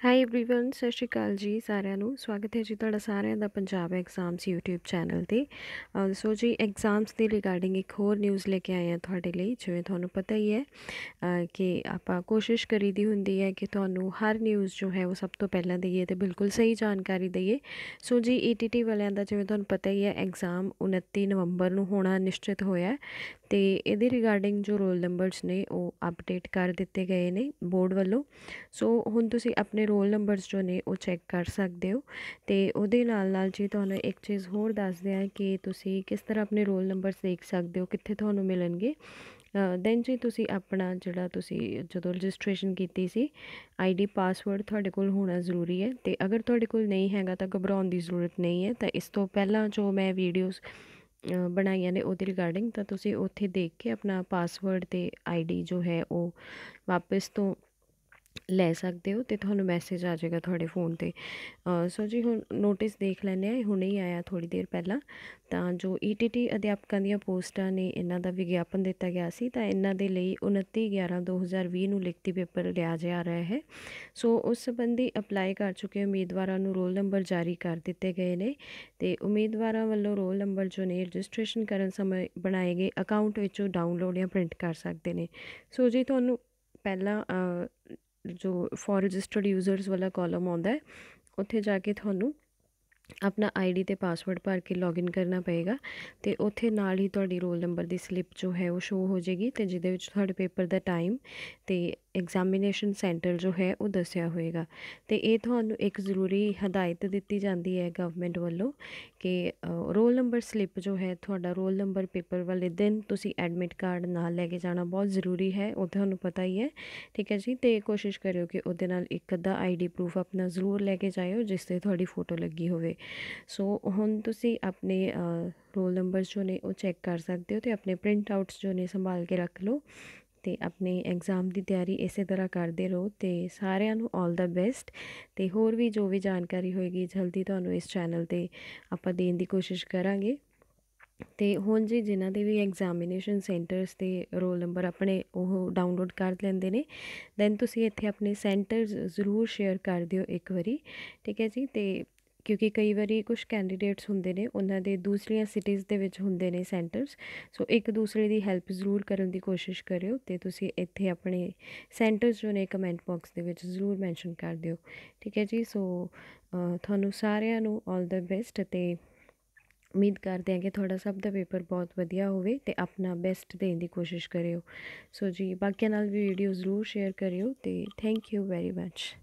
High everyone ਸਤਿ ਸ਼੍ਰੀ ਅਕਾਲ ਜੀ ਸਾਰਿਆਂ ਨੂੰ ਸਵਾਗਤ ਹੈ ਜੀ ਤੁਹਾਡਾ ਸਾਰਿਆਂ ਦਾ ਪੰਜਾਬ ਐਗਜ਼ਾਮਸ YouTube ਚੈਨਲ ਤੇ ਸੋ ਜੀ ਐਗਜ਼ਾਮਸ ਦੇ ਰਿਗਾਰਡਿੰਗ ਇੱਕ ਹੋਰ ਨਿਊਜ਼ ਲੈ ਕੇ ਆਏ ਹਾਂ ਤੁਹਾਡੇ ਲਈ ਜਿਵੇਂ ਤੁਹਾਨੂੰ ਪਤਾ ਹੀ ਹੈ ਕਿ ਆਪਾਂ ਕੋਸ਼ਿਸ਼ ਕਰੀਦੀ ਹੁੰਦੀ ਹੈ ਕਿ ਤੁਹਾਨੂੰ ਹਰ ਨਿਊਜ਼ ਜੋ ਹੈ ਉਹ ਸਭ ਤੋਂ ਪਹਿਲਾਂ ਦਈਏ ਤੇ ਬਿਲਕੁਲ ਸਹੀ ਜਾਣਕਾਰੀ ਦਈਏ ਸੋ ਜੀ ETT ਵਾਲਿਆਂ ਦਾ ਜਿਵੇਂ ਤੁਹਾਨੂੰ ਪਤਾ ਹੀ ਹੈ ਐਗਜ਼ਾਮ 29 ਨਵੰਬਰ ਨੂੰ ਹੋਣਾ ਨਿਸ਼ਚਿਤ ਹੋਇਆ ਤੇ ਇਹਦੇ ਰਿਗਾਰਡਿੰਗ ਜੋ ਰੋਲ ਨੰਬਰਸ ਨੇ ਉਹ ਅਪਡੇਟ ਕਰ ਦਿੱਤੇ ਗਏ ਨੇ ਬੋਰਡ ਵੱਲੋਂ ਸੋ ਹੁਣ ਤੁਸੀਂ ਆਪਣੇ ਰੋਲ ਨੰਬਰਸ ਜੋ ਨੇ ਉਹ ਚੈੱਕ ਕਰ ਸਕਦੇ ਹੋ। ਤੇ ਉਹਦੇ ਨਾਲ ਨਾਲ ਜੀ ਤੁਹਾਨੂੰ ਇੱਕ ਚੀਜ਼ ਹੋਰ ਦੱਸਦੇ ਆ ਕਿ ਤੁਸੀਂ ਕਿਸ ਤਰ੍ਹਾਂ ਆਪਣੇ ਰੋਲ ਨੰਬਰਸ ਦੇਖ ਸਕਦੇ ਹੋ, ਕਿੱਥੇ ਤੁਹਾਨੂੰ ਮਿਲਣਗੇ। ਦੈਨ ਜੀ ਤੁਸੀਂ ਆਪਣਾ ਜਿਹੜਾ ਤੁਸੀਂ ਜਦੋਂ ਰਜਿਸਟ੍ਰੇਸ਼ਨ ਕੀਤੀ ਸੀ ਆਈਡੀ ਪਾਸਵਰਡ ਤੁਹਾਡੇ ਕੋਲ ਹੋਣਾ ਜ਼ਰੂਰੀ ਹੈ। ਤੇ ਅਗਰ ਤੁਹਾਡੇ ਕੋਲ ਨਹੀਂ ਹੈਗਾ ਤਾਂ ਘਬਰਾਉਣ ਦੀ ਜ਼ਰੂਰਤ ਨਹੀਂ ਹੈ। ਤਾਂ ਇਸ ਤੋਂ ਪਹਿਲਾਂ ਜੋ ਮੈਂ ਵੀਡੀਓਜ਼ ਬਣਾਈਆਂ ਨੇ ਉਹਦੇ ਰਿਗਾਰਡਿੰਗ ਤਾਂ ਤੁਸੀਂ ਉੱਥੇ ਦੇਖ ਕੇ ਆਪਣਾ ਪਾਸਵਰਡ ਤੇ ਆਈਡੀ ਜੋ ਹੈ ਉਹ ਵਾਪਸ ਤੋਂ ਲੈ ਸਕਦੇ ਹੋ ਤੇ ਤੁਹਾਨੂੰ ਮੈਸੇਜ ਆ ਜਾਏਗਾ ਤੁਹਾਡੇ ਫੋਨ ਤੇ। ਸੋ ਜੀ ਹੁਣ ਨੋਟਿਸ ਦੇਖ ਲੈਂਦੇ ਆ ਹੁਣੇ ਹੀ ਆਇਆ ਥੋੜੀ ਦੇਰ ਪਹਿਲਾਂ। ਤਾਂ ਜੋ ਈਟੀਟੀ ਅਧਿਆਪਕਾਂ ਦੀਆਂ ਪੋਸਟਾਂ ਨੇ ਇਹਨਾਂ ਦਾ ਵਿਗਿਆਪਨ ਦਿੱਤਾ ਗਿਆ ਸੀ, ਤਾਂ ਇਹਨਾਂ ਦੇ ਲਈ 29 11 2020 ਨੂੰ ਲਿਖਤੀ ਪੇਪਰ ਲਿਆ ਜਾ ਰਿਹਾ ਹੈ। ਸੋ ਉਸ ਸੰਬੰਧੀ ਅਪਲਾਈ ਕਰ ਚੁੱਕੇ ਉਮੀਦਵਾਰਾਂ ਨੂੰ ਰੋਲ ਨੰਬਰ ਜਾਰੀ ਕਰ ਦਿੱਤੇ ਗਏ ਨੇ ਤੇ ਉਮੀਦਵਾਰਾਂ ਵੱਲੋਂ ਰੋਲ ਨੰਬਰ ਜੋ ਨੇ ਰਜਿਸਟ੍ਰੇਸ਼ਨ ਕਰਨ ਸਮੇਂ ਬਣਾਏ ਗਏ ਅਕਾਊਂਟ ਵਿੱਚੋਂ ਡਾਊਨਲੋਡ ਜਾਂ ਪ੍ਰਿੰਟ ਕਰ ਸਕਦੇ ਨੇ। ਸੋ ਜੀ ਤੁਹਾਨੂੰ ਪਹਿਲਾਂ ਜੋ ਫॉर ਰਜਿਸਟਰਡ ਯੂਜ਼ਰਸ ਵਾਲਾ ਕਾਲਮ ਆਉਂਦਾ ਹੈ, ਉੱਥੇ ਜਾ ਕੇ ਤੁਹਾਨੂੰ ਆਪਣਾ ਆਈਡੀ ਤੇ ਪਾਸਵਰਡ ਭਰ ਕੇ ਲੌਗਇਨ ਕਰਨਾ ਪਏਗਾ ਤੇ ਉੱਥੇ ਨਾਲ ਹੀ ਤੁਹਾਡੀ ਰੋਲ ਨੰਬਰ ਦੀ ਸਲਿੱਪ ਜੋ ਹੈ ਉਹ ਸ਼ੋ ਹੋ ਜਾਏਗੀ ਤੇ ਜਿਹਦੇ ਵਿੱਚ ਤੁਹਾਡੇ ਪੇਪਰ ਦਾ ਟਾਈਮ ਤੇ ਐਗਜ਼ਾਮੀਨੇਸ਼ਨ ਸੈਂਟਰ ਜੋ ਹੈ ਉਹ ਦੱਸਿਆ ਹੋਏਗਾ। ਤੇ ਇਹ ਤੁਹਾਨੂੰ ਇੱਕ ਜ਼ਰੂਰੀ ਹਦਾਇਤ ਦਿੱਤੀ ਜਾਂਦੀ ਹੈ ਗਵਰਨਮੈਂਟ ਵੱਲੋਂ ਕਿ ਰੋਲ ਨੰਬਰ ਸਲਿੱਪ ਜੋ ਹੈ ਤੁਹਾਡਾ ਰੋਲ ਨੰਬਰ ਪੇਪਰ ਵਾਲੇ ਦਿਨ ਤੁਸੀਂ ਐਡਮਿਟ ਕਾਰਡ ਨਾਲ ਲੈ ਕੇ ਜਾਣਾ ਬਹੁਤ ਜ਼ਰੂਰੀ ਹੈ, ਉਹ ਤੁਹਾਨੂੰ ਪਤਾ ਹੀ ਹੈ। ਠੀਕ ਹੈ ਜੀ? ਤੇ ਕੋਸ਼ਿਸ਼ ਕਰਿਓ ਕਿ ਉਹਦੇ ਨਾਲ ਇੱਕ ਅੱਧਾ ਆਈਡੀ ਪ੍ਰੂਫ ਆਪਣਾ ਜ਼ਰੂਰ ਲੈ ਕੇ ਜਾਇਓ, ਜਿਸ ਤੇ ਤੁਹਾਡੀ ਫੋਟੋ ਲੱਗੀ ਹੋਵੇ। ਸੋ ਹੁਣ ਤੁਸੀਂ ਆਪਣੇ ਰੋਲ ਨੰਬਰਸ ਜੋ ਨੇ ਉਹ ਚੈੱਕ ਕਰ ਸਕਦੇ ਹੋ ਤੇ ਆਪਣੇ ਪ੍ਰਿੰਟ ਆਊਟਸ ਜੋ ਨੇ ਸੰਭਾਲ ਕੇ ਰੱਖ ਲਓ। ਤੇ ਆਪਣੇ ਐਗਜ਼ਾਮ ਦੀ ਤਿਆਰੀ ਇਸੇ ਤਰ੍ਹਾਂ ਕਰਦੇ ਰਹੋ ਤੇ ਸਾਰਿਆਂ ਨੂੰ 올 ਦਾ ਬੈਸਟ ਤੇ ਹੋਰ ਵੀ ਜੋ ਵੀ ਜਾਣਕਾਰੀ ਹੋਏਗੀ ਜਲਦੀ ਤੁਹਾਨੂੰ ਇਸ ਚੈਨਲ ਤੇ ਆਪਾਂ ਦੇਣ ਦੀ ਕੋਸ਼ਿਸ਼ ਕਰਾਂਗੇ। ਤੇ ਹੁਣ ਜੀ ਜਿਨ੍ਹਾਂ ਦੇ ਵੀ ਐਗਜ਼ਾਮੀਨੇਸ਼ਨ ਸੈਂਟਰਸ ਤੇ ਰੋਲ ਨੰਬਰ ਆਪਣੇ ਉਹ ਡਾਊਨਲੋਡ ਕਰ ਲੈਂਦੇ ਨੇ ਦੈਨ ਤੁਸੀਂ ਇੱਥੇ ਆਪਣੇ ਸੈਂਟਰਸ ਜ਼ਰੂਰ ਸ਼ੇਅਰ ਕਰ ਦਿਓ ਇੱਕ ਵਾਰੀ, ਠੀਕ ਹੈ ਜੀ? ਤੇ ਕਿਉਂਕਿ ਕਈ ਵਾਰੀ ਕੁਝ ਕੈਂਡੀਡੇਟਸ ਹੁੰਦੇ ਨੇ, ਉਹਨਾਂ ਦੇ ਦੂਸਰੀਆਂ ਸਿਟੀਜ਼ ਦੇ ਵਿੱਚ ਹੁੰਦੇ ਨੇ ਸੈਂਟਰਸ ਸੋ ਇੱਕ ਦੂਸਰੇ ਦੀ ਹੈਲਪ ਜ਼ਰੂਰ ਕਰਨ ਦੀ ਕੋਸ਼ਿਸ਼ ਕਰਿਓ ਤੇ ਤੁਸੀਂ ਇੱਥੇ ਆਪਣੇ ਸੈਂਟਰਸ ਜੋ ਨੇ ਕਮੈਂਟ ਬਾਕਸ ਦੇ ਵਿੱਚ ਜ਼ਰੂਰ ਮੈਂਸ਼ਨ ਕਰ ਦਿਓ। ਠੀਕ ਹੈ ਜੀ? ਸੋ ਤੁਹਾਨੂੰ ਸਾਰਿਆਂ ਨੂੰ 올 ਦਾ ਬੈਸਟ ਤੇ ਉਮੀਦ ਕਰਦੇ ਹਾਂ ਕਿ ਤੁਹਾਡਾ ਸਭ ਦਾ ਪੇਪਰ ਬਹੁਤ ਵਧੀਆ ਹੋਵੇ ਤੇ ਆਪਣਾ ਬੈਸਟ ਦੇਣ ਦੀ ਕੋਸ਼ਿਸ਼ ਕਰਿਓ। ਸੋ ਜੀ, ਬਾਕੀਆਂ ਨਾਲ ਵੀ ਵੀਡੀਓ ਜ਼ਰੂਰ ਸ਼ੇਅਰ ਕਰਿਓ ਤੇ ਥੈਂਕ ਯੂ ਵੈਰੀ ਮੱਚ